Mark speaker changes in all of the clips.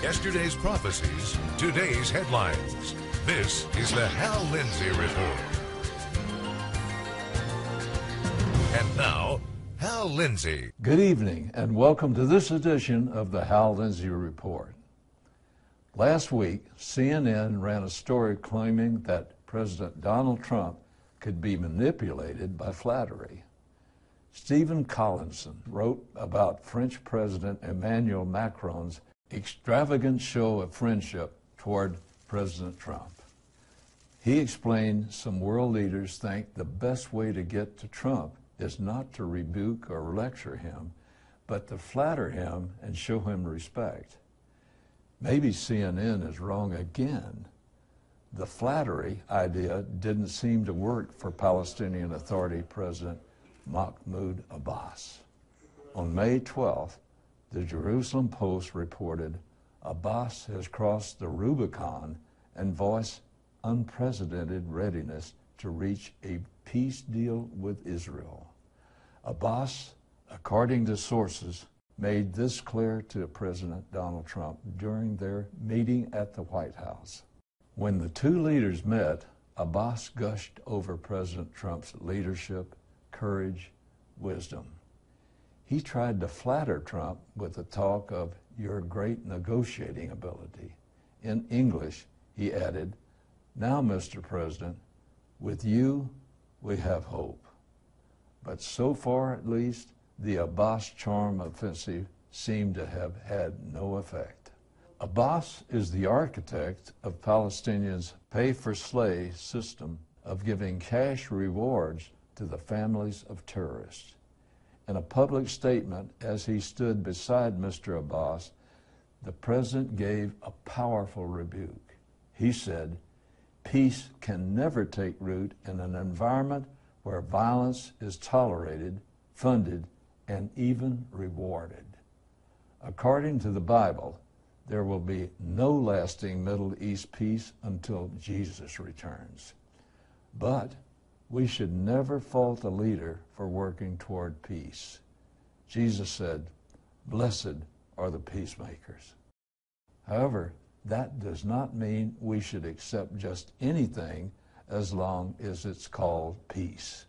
Speaker 1: Yesterday's prophecies, today's headlines. This is the Hal Lindsey Report. And now, Hal Lindsey.
Speaker 2: Good evening, and welcome to this edition of the Hal Lindsey Report. Last week, CNN ran a story claiming that President Donald Trump could be manipulated by flattery. Stephen Collinson wrote about French President Emmanuel Macron's extravagant show of friendship toward President Trump. He explained some world leaders think the best way to get to Trump is not to rebuke or lecture him, but to flatter him and show him respect. Maybe CNN is wrong again. The flattery idea didn't seem to work for Palestinian Authority President Mahmoud Abbas. On May 12th, the Jerusalem Post reported Abbas has crossed the Rubicon and voiced unprecedented readiness to reach a peace deal with Israel. Abbas, according to sources, made this clear to President Donald Trump during their meeting at the White House. When the two leaders met, Abbas gushed over President Trump's leadership, courage, wisdom. He tried to flatter Trump with the talk of your great negotiating ability. In English, he added, Now, Mr. President, with you, we have hope. But so far, at least, the Abbas charm offensive seemed to have had no effect. Abbas is the architect of Palestinians' pay for slay system of giving cash rewards to the families of terrorists. In a public statement, as he stood beside Mr. Abbas, the president gave a powerful rebuke. He said, Peace can never take root in an environment where violence is tolerated, funded, and even rewarded. According to the Bible, there will be no lasting Middle East peace until Jesus returns. But we should never fault a leader for working toward peace. Jesus said, Blessed are the peacemakers. However, that does not mean we should accept just anything as long as it's called peace.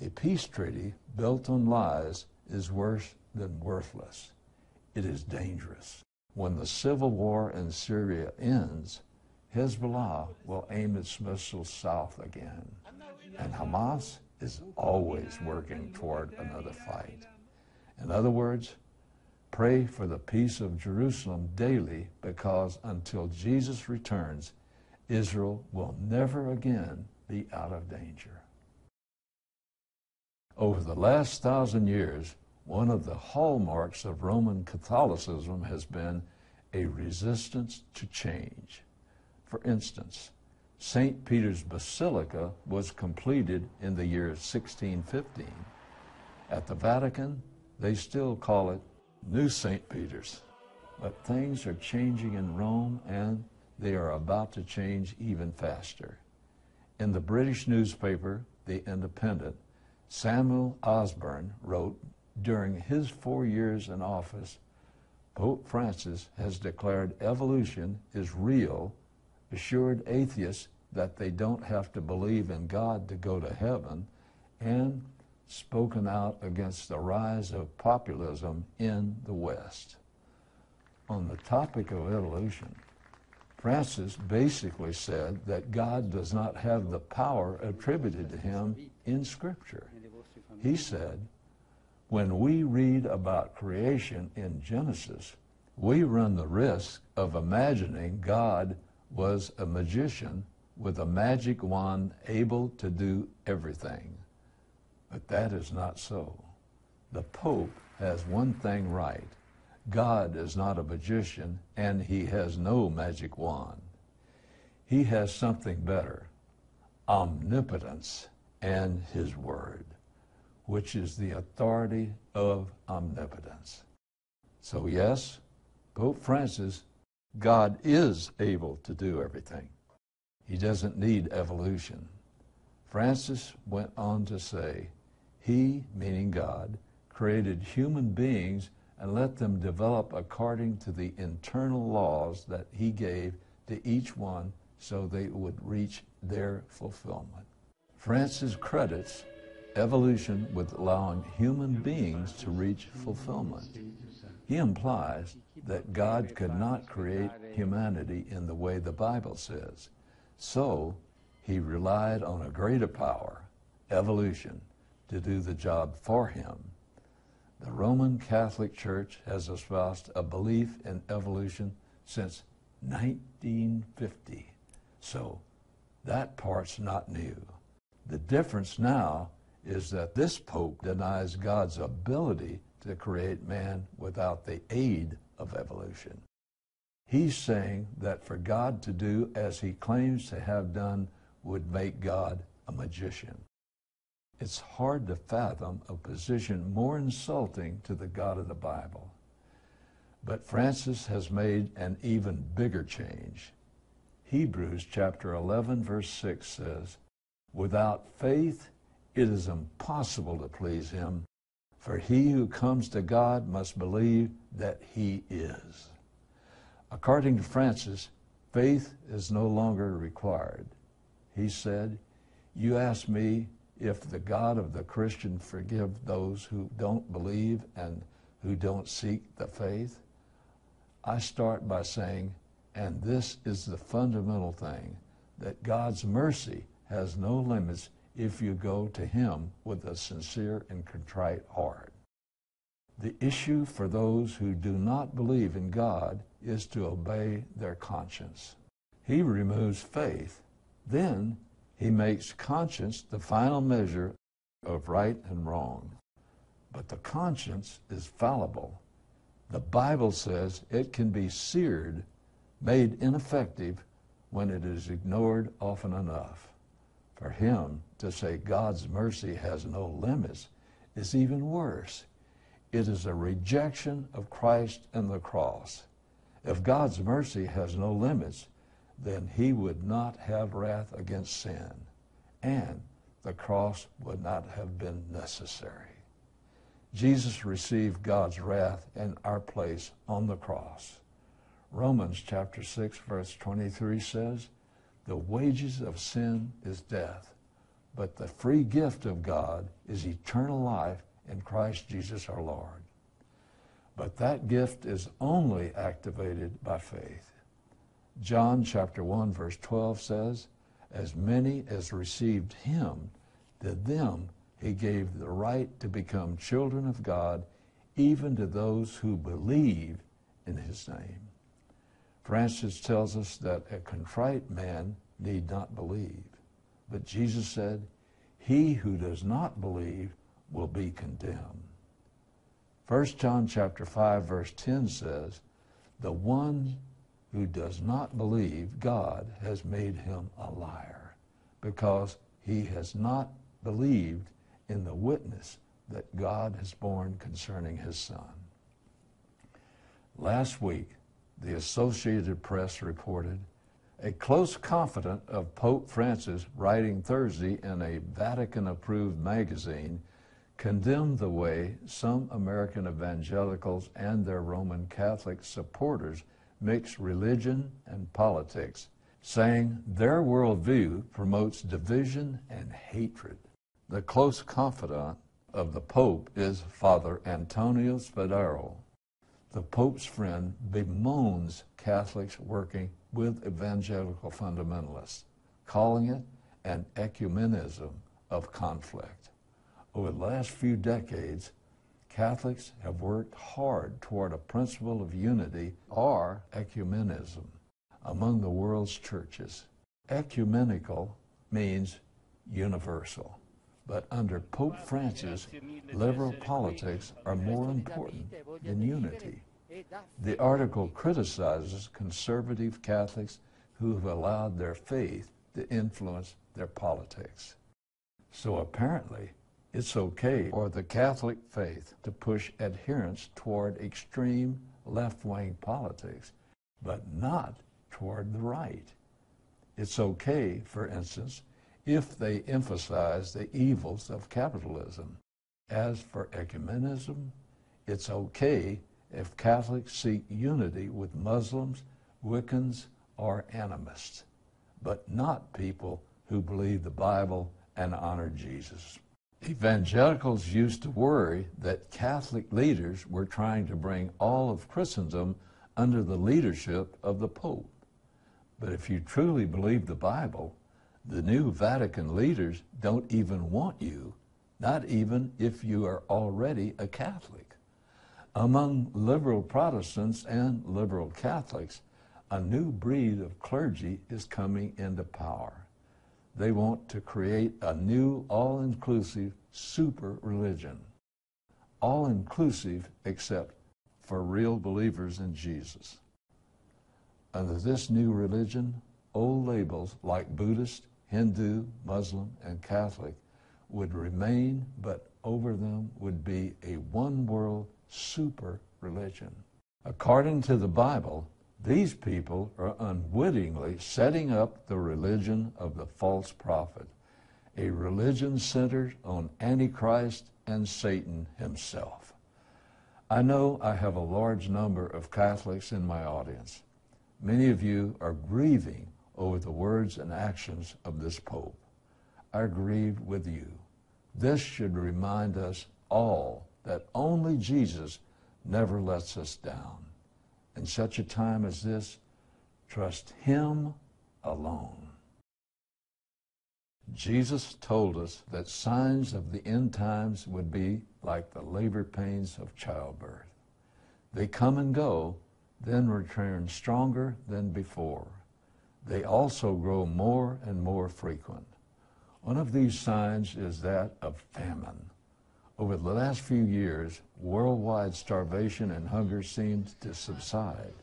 Speaker 2: A peace treaty built on lies is worse than worthless. It is dangerous. When the civil war in Syria ends, Hezbollah will aim its missiles south again. And Hamas is always working toward another fight. In other words, pray for the peace of Jerusalem daily because until Jesus returns, Israel will never again be out of danger. Over the last thousand years, one of the hallmarks of Roman Catholicism has been a resistance to change. For instance, St. Peter's Basilica was completed in the year 1615. At the Vatican, they still call it New St. Peter's. But things are changing in Rome and they are about to change even faster. In the British newspaper, The Independent, Samuel Osborne wrote, during his four years in office, Pope Francis has declared evolution is real, assured atheists that they don't have to believe in God to go to heaven, and spoken out against the rise of populism in the West. On the topic of evolution, Francis basically said that God does not have the power attributed to him in Scripture. He said, when we read about creation in Genesis, we run the risk of imagining God was a magician with a magic wand able to do everything. But that is not so. The Pope has one thing right. God is not a magician and he has no magic wand. He has something better omnipotence and his word which is the authority of omnipotence. So, yes, Pope Francis, God is able to do everything. He doesn't need evolution. Francis went on to say, He, meaning God, created human beings and let them develop according to the internal laws that he gave to each one so they would reach their fulfillment. Francis credits evolution with allowing human beings to reach fulfillment. He implies that God could not create humanity in the way the Bible says. So, he relied on a greater power, evolution, to do the job for him. The Roman Catholic Church has espoused a belief in evolution since 1950. So that part's not new. The difference now is that this Pope denies God's ability to create man without the aid of evolution. He's saying that for God to do as he claims to have done would make God a magician. It's hard to fathom a position more insulting to the God of the Bible. But Francis has made an even bigger change. Hebrews chapter 11 verse 6 says, Without faith it is impossible to please him, for he who comes to God must believe that he is. According to Francis, faith is no longer required. He said, You ask me if the God of the Christian forgive those who don't believe and who don't seek the faith? I start by saying, and this is the fundamental thing, that God's mercy has no limits if you go to Him with a sincere and contrite heart. The issue for those who do not believe in God is to obey their conscience. He removes faith. Then he makes conscience the final measure of right and wrong. But the conscience is fallible. The Bible says it can be seared, made ineffective when it is ignored often enough. For him to say God's mercy has no limits is even worse. It is a rejection of Christ and the cross. If God's mercy has no limits, then he would not have wrath against sin, and the cross would not have been necessary. Jesus received God's wrath in our place on the cross. Romans chapter 6 verse 23 says, "The wages of sin is death, but the free gift of God is eternal life in Christ Jesus our Lord." But that gift is only activated by faith. John chapter 1 verse 12 says, As many as received him, to them he gave the right to become children of God, even to those who believe in his name. Francis tells us that a contrite man need not believe. But Jesus said, He who does not believe will be condemned. 1 John chapter 5 verse 10 says, The one who does not believe God has made him a liar because he has not believed in the witness that God has borne concerning his son. Last week, the Associated Press reported a close confidant of Pope Francis writing Thursday in a Vatican approved magazine condemned the way some American evangelicals and their Roman Catholic supporters mix religion and politics, saying their worldview promotes division and hatred. The close confidant of the Pope is Father Antonio Spadaro. The Pope's friend bemoans Catholics working with evangelical fundamentalists, calling it an ecumenism of conflict. Over the last few decades, Catholics have worked hard toward a principle of unity or ecumenism among the world's churches. Ecumenical means universal, but under Pope Francis, liberal politics are more important than unity. The article criticizes conservative Catholics who have allowed their faith to influence their politics. So apparently, it's okay for the Catholic faith to push adherents toward extreme left wing politics, but not toward the right. It's okay, for instance, if they emphasize the evils of capitalism. As for ecumenism, it's okay if Catholics seek unity with Muslims, Wiccans, or animists, but not people who believe the Bible and honor Jesus. Evangelicals used to worry that Catholic leaders were trying to bring all of Christendom under the leadership of the Pope. But if you truly believe the Bible, the new Vatican leaders don't even want you, not even if you are already a Catholic. Among liberal Protestants and liberal Catholics, a new breed of clergy is coming into power. They want to create a new, all inclusive super religion. All inclusive except for real believers in Jesus. Under this new religion, old labels like Buddhist, Hindu, Muslim, and Catholic would remain, but over them would be a one world super religion. According to the Bible, these people are unwittingly setting up the religion of the false prophet, a religion centered on Antichrist and Satan himself. I know I have a large number of Catholics in my audience. Many of you are grieving over the words and actions of this Pope. I grieve with you. This should remind us all that only Jesus never lets us down. In such a time as this, trust Him alone. Jesus told us that signs of the end times would be like the labor pains of childbirth. They come and go, then return stronger than before. They also grow more and more frequent. One of these signs is that of famine. Over the last few years, worldwide starvation and hunger seemed to subside.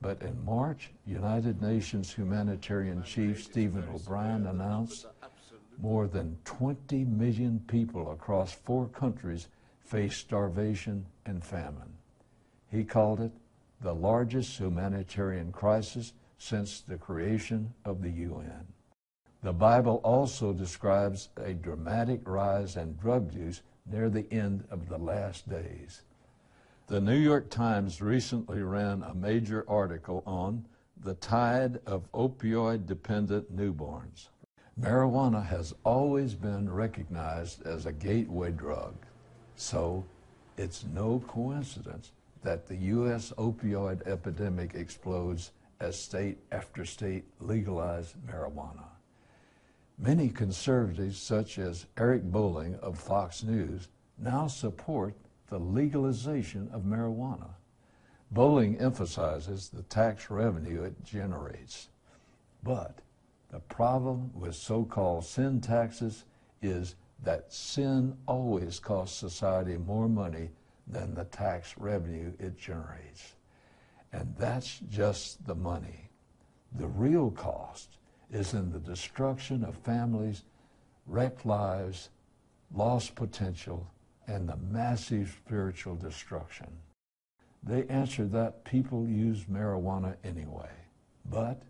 Speaker 2: But in March, United Nations humanitarian chief Stephen O'Brien announced more than 20 million people across four countries face starvation and famine. He called it the largest humanitarian crisis since the creation of the UN. The Bible also describes a dramatic rise in drug use near the end of the last days. The New York Times recently ran a major article on the tide of opioid dependent newborns. Marijuana has always been recognized as a gateway drug, so it's no coincidence that the U.S. opioid epidemic explodes as state after state legalize marijuana. Many conservatives, such as Eric Bolling of Fox News, now support the legalization of marijuana. Bolling emphasizes the tax revenue it generates. But the problem with so called sin taxes is that sin always costs society more money than the tax revenue it generates. And that's just the money. The real cost is in the destruction of families, wrecked lives, lost potential, and the massive spiritual destruction. They answer that people use marijuana anyway. But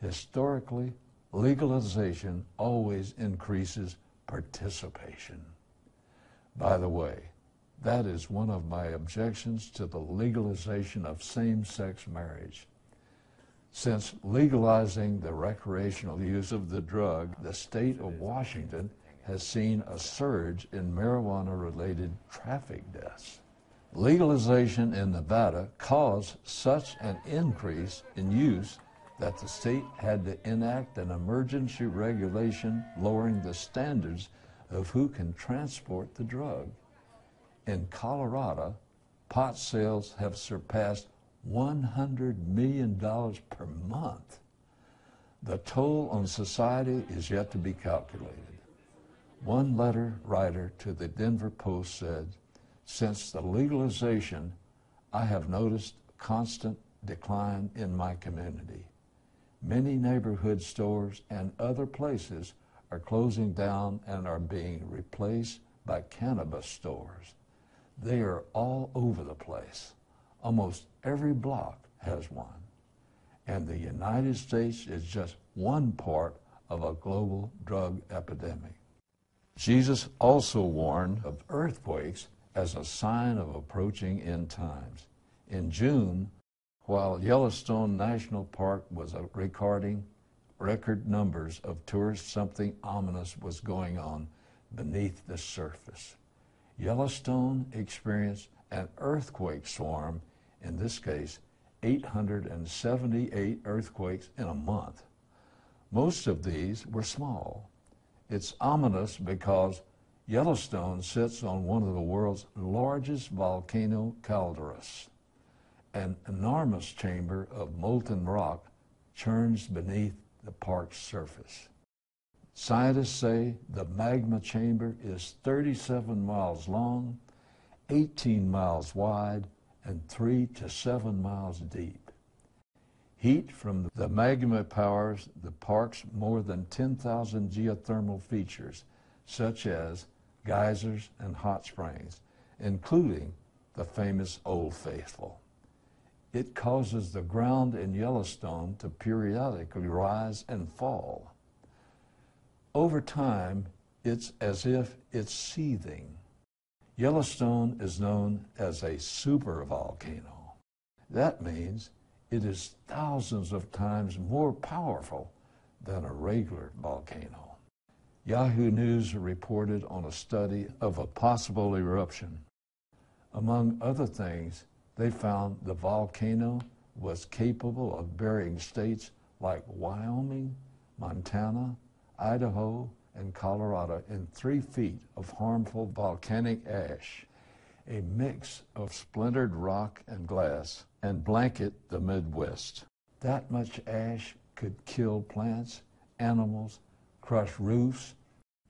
Speaker 2: historically, legalization always increases participation. By the way, that is one of my objections to the legalization of same sex marriage. Since legalizing the recreational use of the drug, the state of Washington has seen a surge in marijuana related traffic deaths. Legalization in Nevada caused such an increase in use that the state had to enact an emergency regulation lowering the standards of who can transport the drug. In Colorado, pot sales have surpassed $100 million per month. The toll on society is yet to be calculated. One letter writer to the Denver Post said, Since the legalization, I have noticed constant decline in my community. Many neighborhood stores and other places are closing down and are being replaced by cannabis stores. They are all over the place. Almost every block has one. And the United States is just one part of a global drug epidemic. Jesus also warned of earthquakes as a sign of approaching end times. In June, while Yellowstone National Park was uh, recording record numbers of tourists, something ominous was going on beneath the surface. Yellowstone experienced an earthquake swarm, in this case, 878 earthquakes in a month. Most of these were small. It's ominous because Yellowstone sits on one of the world's largest volcano calderas. An enormous chamber of molten rock churns beneath the park's surface. Scientists say the magma chamber is 37 miles long, 18 miles wide, and 3 to 7 miles deep. Heat from the magma powers the park's more than 10,000 geothermal features, such as geysers and hot springs, including the famous Old Faithful. It causes the ground in Yellowstone to periodically rise and fall. Over time, it's as if it's seething. Yellowstone is known as a supervolcano. That means it is thousands of times more powerful than a regular volcano. Yahoo News reported on a study of a possible eruption. Among other things, they found the volcano was capable of burying states like Wyoming, Montana, Idaho, and Colorado in three feet of harmful volcanic ash a mix of splintered rock and glass, and blanket the Midwest. That much ash could kill plants, animals, crush roofs,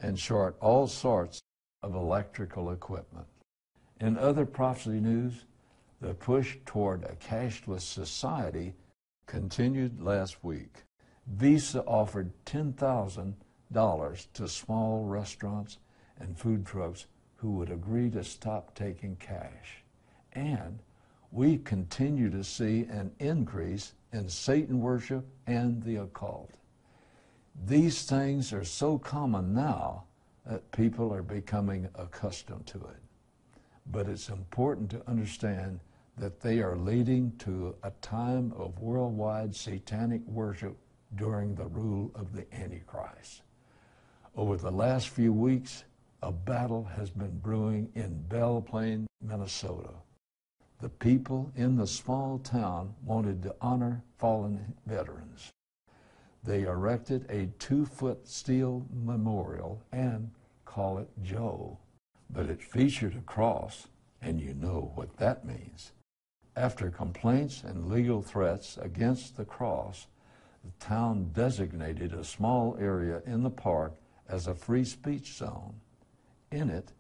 Speaker 2: and short all sorts of electrical equipment. In other prophecy news, the push toward a cashless society continued last week. Visa offered $10,000 to small restaurants and food trucks who would agree to stop taking cash. And we continue to see an increase in Satan worship and the occult. These things are so common now that people are becoming accustomed to it. But it's important to understand that they are leading to a time of worldwide satanic worship during the rule of the Antichrist. Over the last few weeks, a battle has been brewing in Belle Plaine, Minnesota. The people in the small town wanted to honor fallen veterans. They erected a two foot steel memorial and call it Joe, but it featured a cross, and you know what that means. After complaints and legal threats against the cross, the town designated a small area in the park as a free speech zone in it,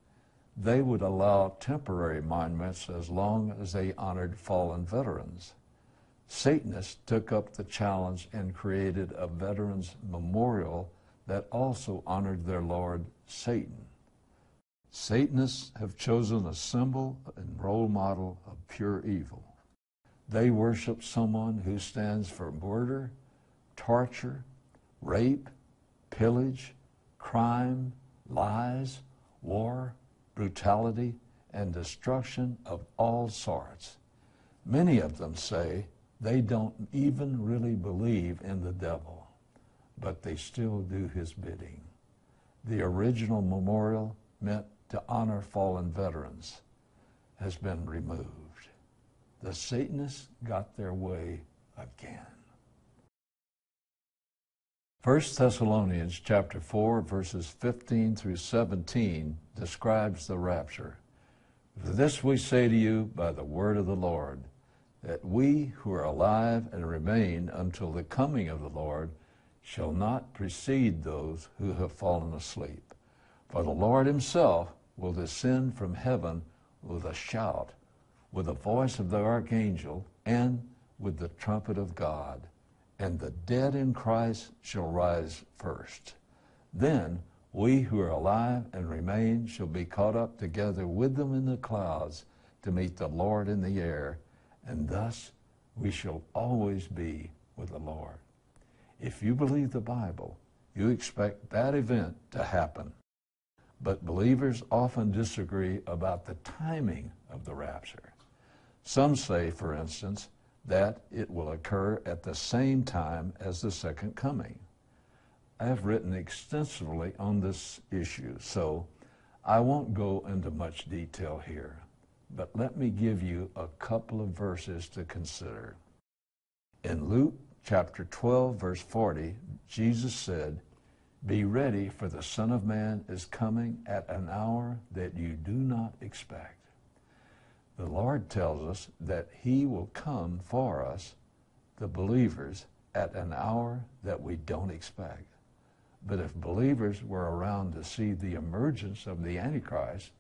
Speaker 2: they would allow temporary monuments as long as they honored fallen veterans. Satanists took up the challenge and created a veterans memorial that also honored their lord Satan. Satanists have chosen a symbol and role model of pure evil. They worship someone who stands for murder, torture, rape, pillage, crime, lies, war, brutality, and destruction of all sorts. Many of them say they don't even really believe in the devil, but they still do his bidding. The original memorial meant to honor fallen veterans has been removed. The Satanists got their way again. 1 Thessalonians chapter 4 verses 15 through 17 describes the rapture. This we say to you by the word of the Lord, that we who are alive and remain until the coming of the Lord shall not precede those who have fallen asleep. For the Lord himself will descend from heaven with a shout, with the voice of the archangel, and with the trumpet of God and the dead in Christ shall rise first. Then we who are alive and remain shall be caught up together with them in the clouds to meet the Lord in the air, and thus we shall always be with the Lord. If you believe the Bible, you expect that event to happen. but believers often disagree about the timing of the rapture. Some say, for instance, that it will occur at the same time as the second coming. I have written extensively on this issue, so I won't go into much detail here, but let me give you a couple of verses to consider. In Luke chapter 12, verse 40, Jesus said, Be ready, for the Son of Man is coming at an hour that you do not expect. The Lord tells us that He will come for us, the believers, at an hour that we don't expect. But if believers were around to see the emergence of the Antichrist,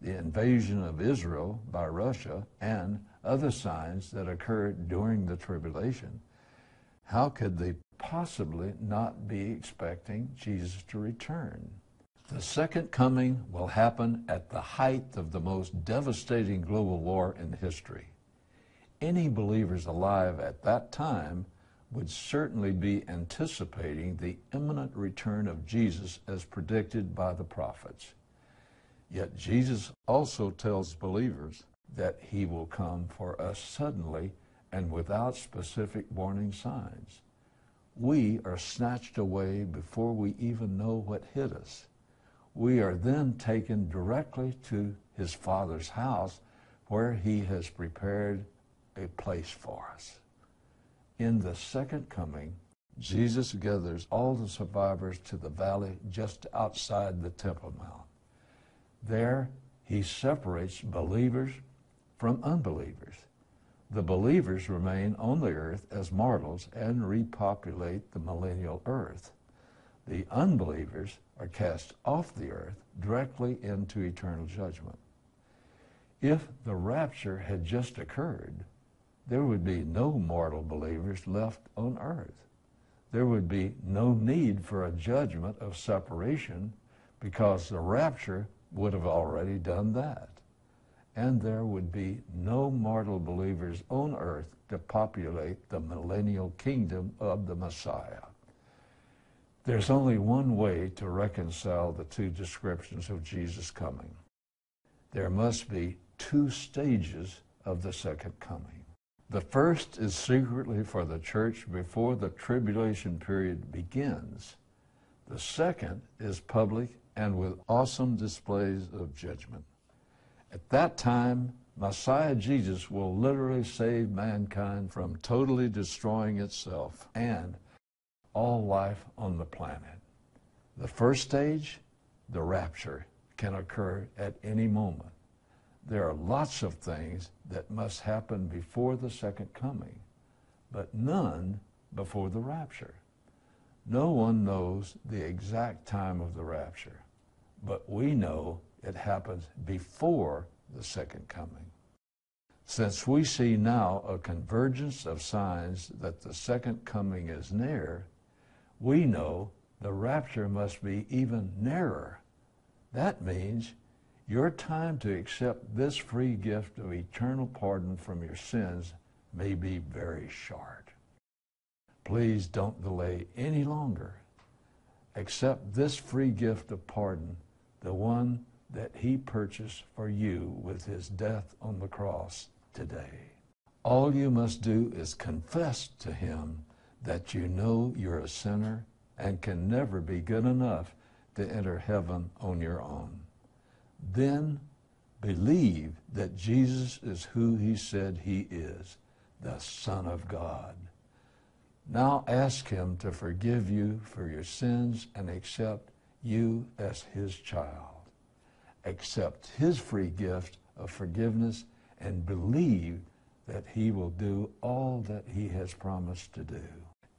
Speaker 2: the invasion of Israel by Russia, and other signs that occurred during the tribulation, how could they possibly not be expecting Jesus to return? The second coming will happen at the height of the most devastating global war in history. Any believers alive at that time would certainly be anticipating the imminent return of Jesus as predicted by the prophets. Yet Jesus also tells believers that he will come for us suddenly and without specific warning signs. We are snatched away before we even know what hit us. We are then taken directly to his Father's house where he has prepared a place for us. In the second coming, Jesus gathers all the survivors to the valley just outside the Temple Mount. There, he separates believers from unbelievers. The believers remain on the earth as mortals and repopulate the millennial earth. The unbelievers are cast off the earth directly into eternal judgment. If the rapture had just occurred, there would be no mortal believers left on earth. There would be no need for a judgment of separation because the rapture would have already done that. And there would be no mortal believers on earth to populate the millennial kingdom of the Messiah. There's only one way to reconcile the two descriptions of Jesus coming. There must be two stages of the second coming. The first is secretly for the church before the tribulation period begins. The second is public and with awesome displays of judgment. At that time, Messiah Jesus will literally save mankind from totally destroying itself and all life on the planet. The first stage, the rapture, can occur at any moment there are lots of things that must happen before the second coming, but none before the rapture. No one knows the exact time of the rapture, but we know it happens before the second coming. Since we see now a convergence of signs that the second coming is near, we know the rapture must be even nearer. That means your time to accept this free gift of eternal pardon from your sins may be very short. Please don't delay any longer. Accept this free gift of pardon, the one that he purchased for you with his death on the cross today. All you must do is confess to him that you know you're a sinner and can never be good enough to enter heaven on your own then believe that Jesus is who he said he is, the Son of God. Now ask him to forgive you for your sins and accept you as his child. Accept his free gift of forgiveness and believe that he will do all that he has promised to do.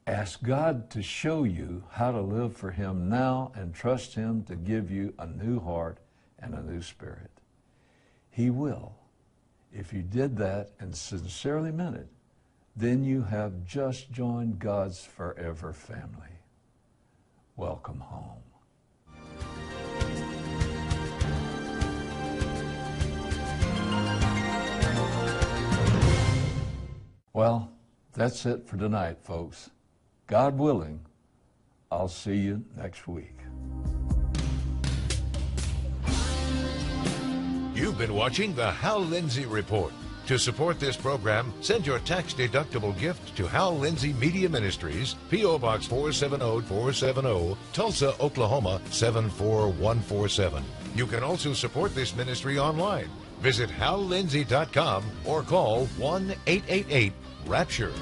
Speaker 2: Ask God to show you how to live for him now and trust him to give you a new heart and a new spirit. He will. If you did that and sincerely meant it, then you have just joined God's forever family. Welcome home. Well, that's it for tonight, folks. God willing, I'll see you next week.
Speaker 1: You've been watching the Hal Lindsey Report. To support this program, send your tax-deductible gift to Hal Lindsey Media Ministries, P.O. Box 470-470, Tulsa, Oklahoma 74147. You can also support this ministry online. Visit hallindsey.com or call 1-888-RAPTURE.